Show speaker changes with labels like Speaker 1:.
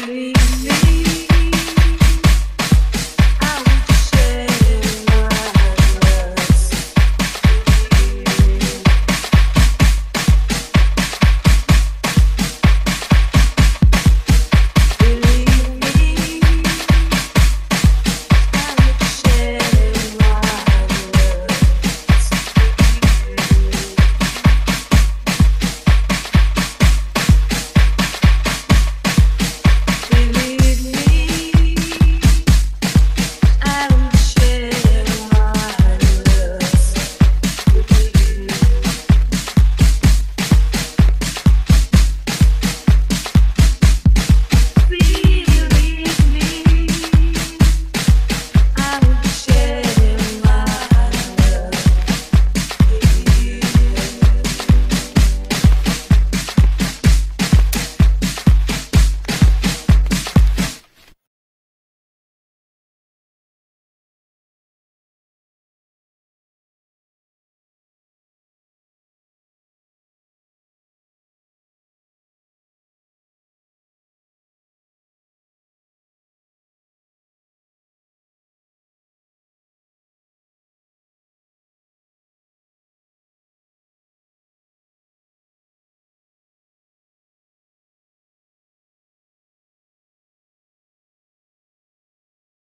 Speaker 1: believe me.